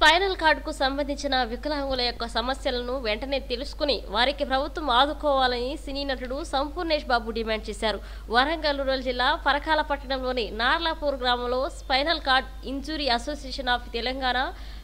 Spinal కార్డుకు సంబంధించిన వికలాంగుల యొక్క సమస్యలను వెంటనే తెలుసుకుని వారికి ప్రభుత్వం ఆదుకోవాలని సినీ నటుడు సంపూర్ణేష్ బాబు డిమాండ్ చేశారు. వరంగల్ రూరల్ జిల్లా పరకాల పట్టణంలోని నార్లాపూర్ గ్రామంలో spinal cord injury association of Telangana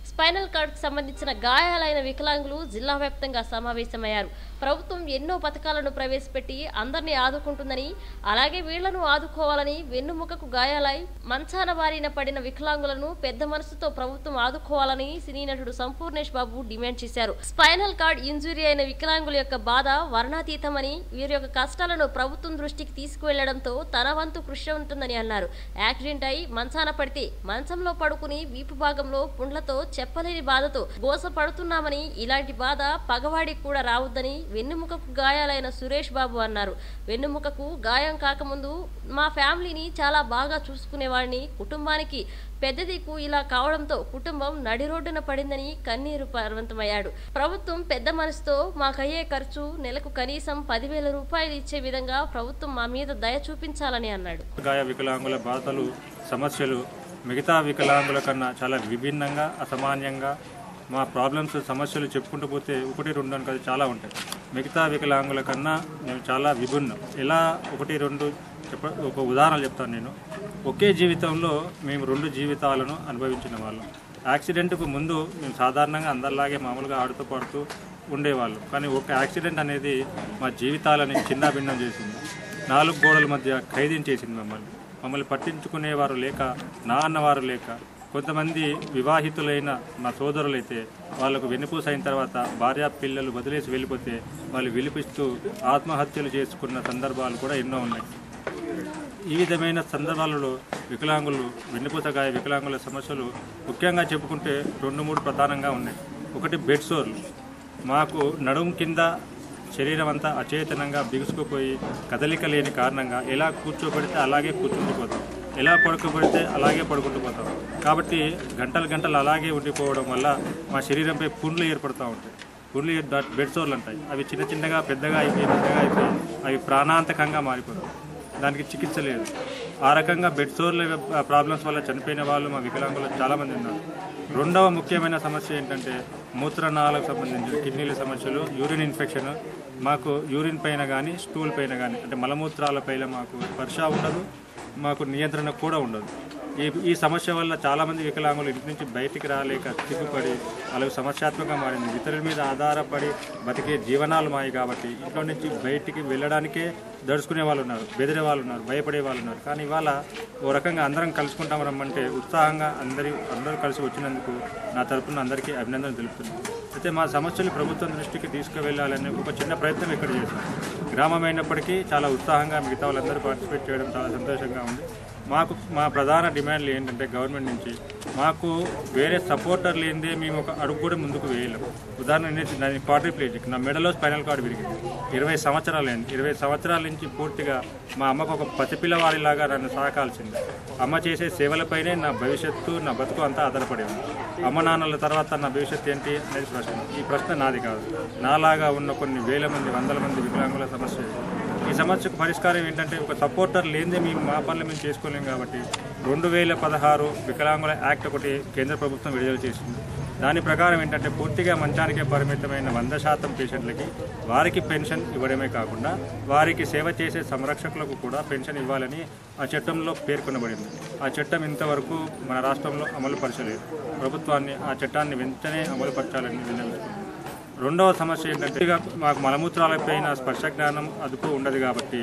spinal కార్డుకు సంబంధించిన గాయాలైన వికలాంగులు జిల్లా వ్యాప్తంగా సమావేశమయ్యారు. ప్రభుత్వం ఎన్నో పథకాలను ప్రవేశపెట్టి అందరినీ ఆదుకుంటుందని అలాగే వీళ్ళను ఆదుకోవాలని వెన్నుముకకు గాయాలై మంచాన బారిన పడిన వికలాంగులను పెద్ద మనసుతో ప్రభుత్వం ఆదుకోవాలని సినీ నటుడు సంపూర్ణేష్ బాబు డిమాండ్ చేశారు. స్పైనల్ కార్డ్ ఇంజురీ అయిన వికలాంగుల యొక్క బాధ వర్ణాతీతమని వీరి యొక్క కష్టాలను ప్రభుత్వం దృష్టికి తీసుకువెళ్ళడంతో తన వంతు కృషి ఉంటుందని అన్నారు. యాక్సిడెంట్ అయి మంచాన పడితే మంచంలో పడుకుని వీపు భాగంలో పుండ్లతో చెప్పలేని బాధతో గోసపడుతున్నామని ఇలాంటి బాధ పగవాడికి కూడా రావద్దని వెన్నుముకకు గాయాలైన సురేష్ బాబు అన్నారు. వెన్నుముకకు గాయం కాకముందు మా ఫ్యామిలీని చాలా బాగా చూసుకునేవాడిని. కుటుంబానికి పెద్ద దిక్కు ఇలా కావడంతో కుటుంబం నడి రోడ్డున పడిందని కన్నీరు పర్వంతమయ్యాడు. ప్రభుత్వం పెద్ద మనసుతో మాకయ్యే ఖర్చు నెలకు కనీసం పదివేల రూపాయలు ఇచ్చే విధంగా ప్రభుత్వం మా మీద దయ చూపించాలని అన్నాడు. గాయ వికలాంగుల బాధలు సమస్యలు మిగతా వికలాంగుల కన్నా చాలా విభిన్నంగా అసామాన్యంగా మా ప్రాబ్లమ్స్ సమస్యలు చెప్పుకుంటూ పోతే ఒకటి రెండు అని కదా చాలా ఉంటాయి. మిగతా వికలాంగుల కన్నా మేము చాలా విభిన్నం. ఎలా ఒకటి రెండు చెప్ప ఒక ఉదాహరణ చెప్తాను నేను. ఒకే జీవితంలో మేము రెండు జీవితాలను అనుభవించిన వాళ్ళం. యాక్సిడెంట్కు ముందు మేము సాధారణంగా అందరిలాగే మామూలుగా ఆడుతూ పాడుతూ ఉండేవాళ్ళం. కానీ ఒక యాక్సిడెంట్ అనేది మా జీవితాలని చిన్నాభిన్నం చేసింది. నాలుగు గోడల మధ్య ఖైదీంచేసింది మమ్మల్ని. మమ్మల్ని పట్టించుకునేవారు లేక నా అన్నవారు లేక కొంతమంది వివాహితులైన మా సోదరులైతే వాళ్ళకు వెన్నుపూస అయిన తర్వాత భార్య పిల్లలు వదిలేసి వెళ్ళిపోతే వాళ్ళు విలిపిస్తూ ఆత్మహత్యలు చేసుకున్న సందర్భాలు కూడా ఎన్నో ఉన్నాయి. ఈ విధమైన సందర్భాలలో వికలాంగులు వెన్నుపూసగాయ వికలాంగుల సమస్యలు ముఖ్యంగా చెప్పుకుంటే రెండు మూడు ప్రధానంగా ఉన్నాయి. ఒకటి బెడ్ సోర్లు. మాకు నడుం కింద శరీరం అంతా అచేతనంగా బిగుసుకుపోయి కదలిక లేని కారణంగా ఎలా కూర్చోబెడితే అలాగే కూర్చుండిపోతాం. ఎలా పడుకోబెడితే అలాగే పడుకుంటూ కాబట్టి గంటలు గంటలు అలాగే ఉండిపోవడం వల్ల మా శరీరంపై పుండ్లు ఏర్పడుతూ ఉంటాయి. పుండ్లు ఏర్- బెడ్ సోర్లు ఉంటాయి అవి చిన్న చిన్నగా పెద్దగా అయిపోయి పెద్దగా అయిపోయి అవి ప్రాణాంతకంగా మారిపోతాయి. దానికి చికిత్స లేదు. ఆ రకంగా బెడ్ సోర్ల ప్రాబ్లమ్స్ వల్ల చనిపోయిన వాళ్ళు మా వికలాంగులు చాలామంది ఉన్నారు. రెండవ ముఖ్యమైన సమస్య ఏంటంటే మూత్రనాళకు సంబంధించిన కిడ్నీల సమస్యలు యూరిన్ ఇన్ఫెక్షన్. మాకు యూరిన్ పైన కానీ స్టూల్ పైన కానీ అంటే మలమూత్రాల పైన మాకు స్పర్శ ఉండదు మాకు నియంత్రణ కూడా ఉండదు. ఈ ఈ సమస్య వల్ల చాలామంది వికలాంగులు ఇంటి నుంచి బయటికి రాలేక తిరుగుపడి అలాగే సమస్యాత్మకంగా మారింది. ఇతరుల మీద ఆధారపడి బతికే జీవనాలు మాయి కాబట్టి ఇంట్లో నుంచి బయటికి వెళ్ళడానికే దడుచుకునే వాళ్ళు ఉన్నారు బెదిరే వాళ్ళు ఉన్నారు భయపడే వాళ్ళు ఉన్నారు. కానీ ఇవాళ ఓ రకంగా అందరం కలుసుకుంటాం రమ్మంటే ఉత్సాహంగా అందరి అందరూ కలిసి వచ్చినందుకు నా తరపున అందరికీ అభినందనలు తెలుపుతున్నాను. అయితే మా సమస్యలు ప్రభుత్వం దృష్టికి తీసుకువెళ్ళాలనే ఒక చిన్న ప్రయత్నం ఇక్కడ చేశాం? గ్రామం అయినప్పటికీ చాలా ఉత్సాహంగా మిగతా వాళ్ళందరూ పార్టిసిపేట్ చేయడం చాలా సంతోషంగా ఉంది. మాకు మా ప్రధాన డిమాండ్లు ఏంటంటే గవర్నమెంట్ నుంచి మాకు వేరే సపోర్టర్ లేనిదే మేము ఒక అడుగు కూడా ముందుకు వేయలేము ఉదాహరణ నేను నా క్వాడ్రిప్లేజిక్ నా మెడలో స్పైనల్ కార్డ్ విరిగింది. ఇరవై సంవత్సరాలు అయింది. ఇరవై సంవత్సరాల నుంచి పూర్తిగా మా అమ్మకు ఒక పసిపిల్లవాడిలాగా నన్ను సాకాల్సింది అమ్మ చేసే సేవలపైనే నా భవిష్యత్తు నా బతుకు అంతా ఆధారపడి ఉంది. అమ్మ నాన్నల తర్వాత నా భవిష్యత్తు ఏంటి అనేది ప్రశ్న. ఈ ప్రశ్న నాది కాదు. నాలాగా ఉన్న కొన్ని వేల మంది వందల మంది వికలాంగుల సమస్య ఈ సమస్యకు పరిష్కారం ఏంటంటే ఒక సపోర్టర్ లేనిదే మేము మా పనులు మేము చేసుకోలేము కాబట్టి రెండు వేల పదహారు వికలాంగుల యాక్ట్ ఒకటి కేంద్ర ప్రభుత్వం విడుదల చేసింది. దాని ప్రకారం ఏంటంటే పూర్తిగా మంచానికే పరిమితమైన వంద శాతం పేషెంట్లకి వారికి పెన్షన్ ఇవ్వడమే కాకుండా వారికి సేవ చేసే సంరక్షకులకు కూడా పెన్షన్ ఇవ్వాలని ఆ చట్టంలో పేర్కొనబడింది. ఆ చట్టం ఇంతవరకు మన రాష్ట్రంలో అమలు పరచలేదు. ప్రభుత్వాన్ని ఆ చట్టాన్ని వెంటనే అమలు పరచాలని రెండవ సమస్య ఏంటంటే మాకు మలమూత్రాలపైన స్పర్శ జ్ఞానం అదుపు ఉండదు కాబట్టి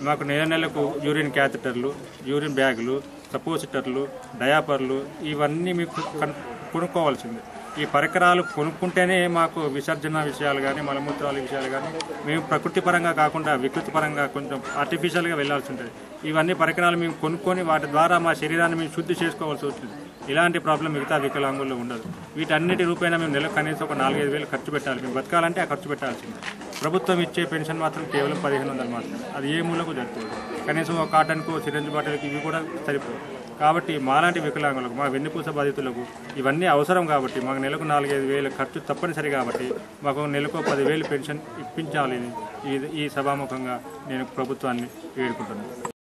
మాకు నెల నెలకు యూరిన్ క్యాథెటర్లు యూరిన్ బ్యాగులు సపోసిటర్లు డయాపర్లు ఇవన్నీ మీకు కన్- కొనుక్కోవాల్సిందే. ఈ పరికరాలు కొనుక్కుంటేనే మాకు విసర్జన విషయాలు కానీ మలమూత్రాల విషయాలు కానీ మేము ప్రకృతి పరంగా కాకుండా వికృతి పరంగా కొంచెం ఆర్టిఫిషియల్గా వెళ్ళాల్సి ఉంటుంది. ఇవన్నీ పరికరాలు మేము కొనుక్కొని వాటి ద్వారా మా శరీరాన్ని మేము శుద్ధి చేసుకోవాల్సి వస్తుంది. ఇలాంటి ప్రాబ్లం మిగతా వికలాంగుల్లో ఉండదు. వీటన్నిటి రూపైనా మేము నెలకు కనీసం ఒక నాలుగైదు వేలు ఖర్చు పెట్టాలి. మేము బతకాలంటే ఆ ఖర్చు పెట్టాల్సిందే. ప్రభుత్వం ఇచ్చే పెన్షన్ మాత్రం కేవలం పదిహేను వందలు మాత్రమే. అది ఏ మూలకు జరుగుతుంది కనీసం ఒక కాటన్కు సిరంజ్ బాటిల్కి ఇవి కూడా సరిపోదు. కాబట్టి మాలాంటి వికలాంగులకు మా వెన్నుపూస బాధితులకు ఇవన్నీ అవసరం కాబట్టి మాకు నెలకు నాలుగైదు వేలు ఖర్చు తప్పనిసరి కాబట్టి మాకు నెలకు పదివేలు పెన్షన్ ఇప్పించాలని ఈ సభాముఖంగా నేను ప్రభుత్వాన్ని వేడుకుంటున్నాను.